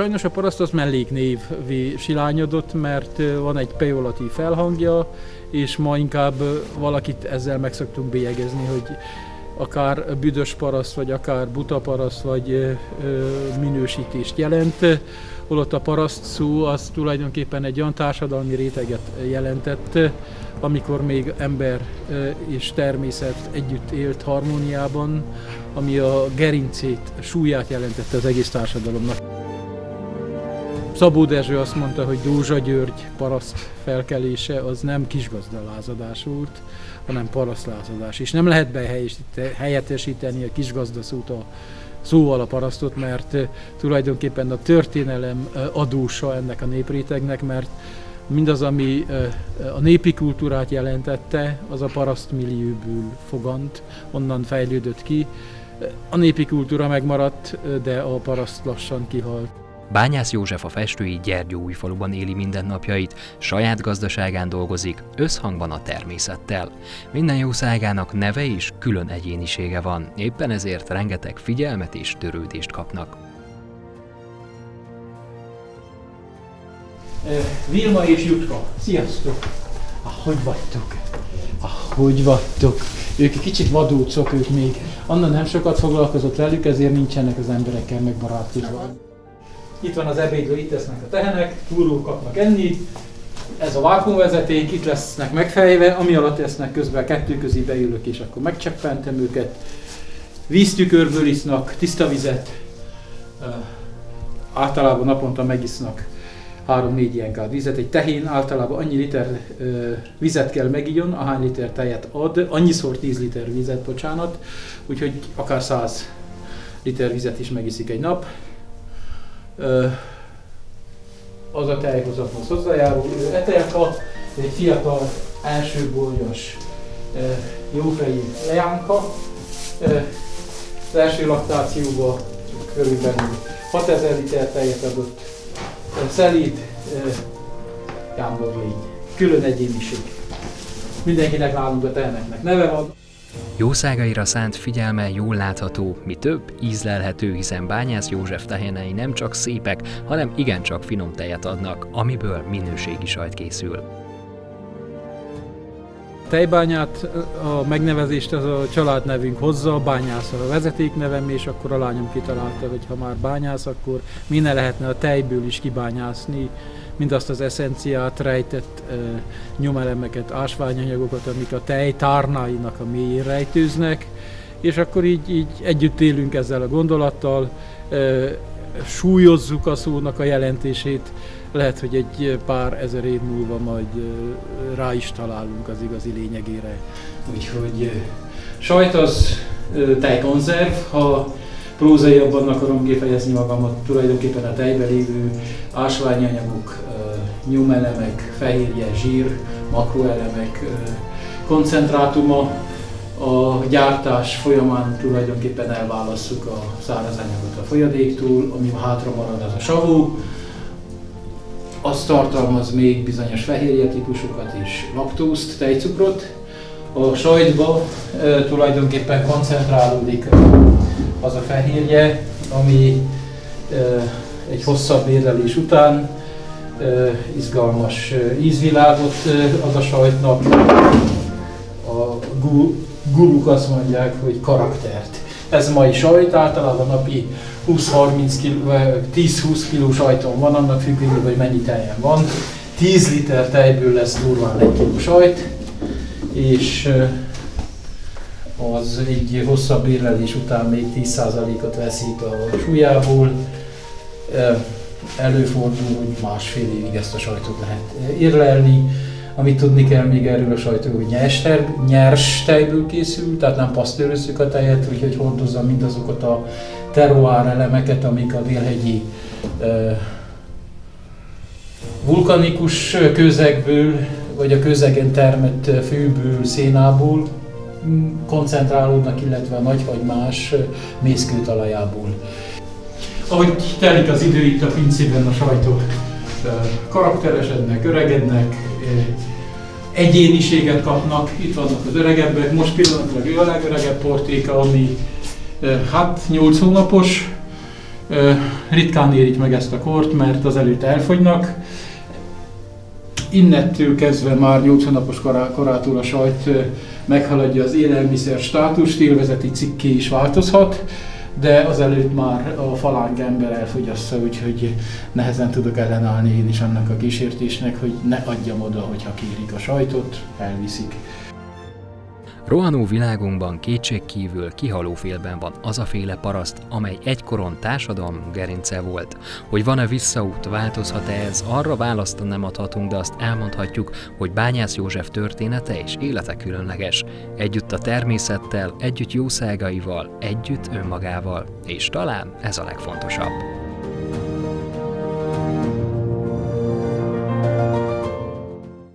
sajnos a paraszt az melléknévvé silányodott, mert van egy pejoratív felhangja, és ma inkább valakit ezzel meg szoktunk bélyegezni, hogy akár büdös paraszt, vagy akár buta paraszt, vagy minősítést jelent, holott a paraszt szó az tulajdonképpen egy olyan társadalmi réteget jelentett, amikor még ember és természet együtt élt harmóniában, ami a gerincét, súlyát jelentette az egész társadalomnak. Szabó Dezső azt mondta, hogy Dózsa György paraszt felkelése az nem kisgazdalázadás volt, hanem parasztlázadás. És nem lehet behelyettesíteni a kisgazda szót a szóval a parasztot, mert tulajdonképpen a történelem adósa ennek a néprétegnek, mert mindaz, ami a népi kultúrát jelentette, az a paraszt millióből fogant, onnan fejlődött ki. A népi kultúra megmaradt, de a paraszt lassan kihalt. Bányász József a festői Gyergyóújfaluban éli mindennapjait, saját gazdaságán dolgozik, összhangban a természettel. Minden jószágának neve és külön egyénisége van, éppen ezért rengeteg figyelmet és törődést kapnak. Vilma és Jutka, sziasztok! Hogy vagytok? Hogy vagytok? Ők kicsit vadócok, ők még annan nem sokat foglalkozott velük, ezért nincsenek az emberekkel megbarátkozva. Itt van az ebédlő, itt lesznek a tehenek, túró kapnak enni, ez a vákumvezeték, itt lesznek megfejve, ami alatt lesznek közben kettő közé beülök, és akkor megcseppentem őket. Víztükörből isznak, tiszta vizet, általában naponta megisznak 3-4 ilyen kád vizet. Egy tehén általában annyi liter ö, vizet kell megigyon, ahány liter tejet ad, annyiszor 10 liter vizet, bocsánat, úgyhogy akár 100 liter vizet is megiszik egy nap. Az a tejhozathoz hozzájárul. Ő Etelka, egy fiatal első bolyos jófejű leánka. Az első laktációban körülbelül 6000 liter tejet adott szelíd jámborlény. Külön egyéniség. Mindenkinek nálunk a teheneknek neve van. Jószágaira szánt figyelme jól látható, mi több, ízlelhető, hiszen Bányász József tehénei nem csak szépek, hanem igencsak finom tejet adnak, amiből minőségi sajt készül. Tejbányát, a megnevezést az a családnevünk hozza, bányász a vezetéknevem, és akkor a lányom kitalálta, hogy ha már bányász, akkor minden lehetne a tejből is kibányászni, mindazt az eszenciát, rejtett e, nyomelemeket, ásványanyagokat, amik a tej tárnáinak a mélyén rejtőznek, és akkor így, így együtt élünk ezzel a gondolattal, e, súlyozzuk a szónak a jelentését, lehet, hogy egy pár ezer év múlva majd rá is találunk az igazi lényegére. Úgyhogy sajt az tejkonzerv, ha prózaiabban akarom kifejezni magamat, tulajdonképpen a tejben lévő ásványanyagok, nyomelemek, fehérje, zsír, makroelemek koncentrátuma, a gyártás folyamán tulajdonképpen elválasszuk a szárazanyagot a folyadéktól, ami hátra marad az a savú, az tartalmaz még bizonyos fehérje típusokat és laktózt, tejcukrot. A sajtba e, tulajdonképpen koncentrálódik az a fehérje, ami e, egy hosszabb érlelés után e, izgalmas ízvilágot ad a sajtnak. A guruk azt mondják, hogy karaktert. Ez mai sajt, általában napi 20-30 kg, 10-20 kg sajton van, annak függvényében, hogy mennyi tejen van. 10 liter tejből lesz durván egy kiló sajt, és az egy hosszabb érlelés után még 10%-ot veszik a súlyából. Előfordul, hogy másfél évig ezt a sajtot lehet érlelni. Amit tudni kell még erről a sajtról, hogy nyers, ter, nyers tejből készül, tehát nem pasztőrözzük a tejet, úgyhogy hordozza mindazokat a terroár elemeket, amik a délhegyi uh, vulkanikus közegből, vagy a közegen termett fűből, szénából koncentrálódnak, illetve a nagyhagymás mészkőtalajából. Ahogy telik az idő itt a pincében a sajtok karakteresednek, öregednek, egyéniséget kapnak, itt vannak az öregebbek, most pillanatilag ő a legöregebb portéka, ami hát 8 hónapos, ritkán érik meg ezt a kort, mert az előtt elfogynak. Innettől kezdve már 80 napos korától a sajt meghaladja az élelmiszer státust, élvezeti cikké is változhat, de azelőtt már a falánk ember elfogyasztja, úgyhogy nehezen tudok ellenállni én is annak a kísértésnek, hogy ne adjam oda, hogyha kérik a sajtot, elviszik. Rohanó világunkban kétségkívül kihaló félben van az a féle paraszt, amely egykoron társadalom gerince volt. Hogy van-e visszaút, változhat-e ez, arra választ nem adhatunk, de azt elmondhatjuk, hogy Bányász József története és élete különleges. Együtt a természettel, együtt jószágaival, együtt önmagával, és talán ez a legfontosabb.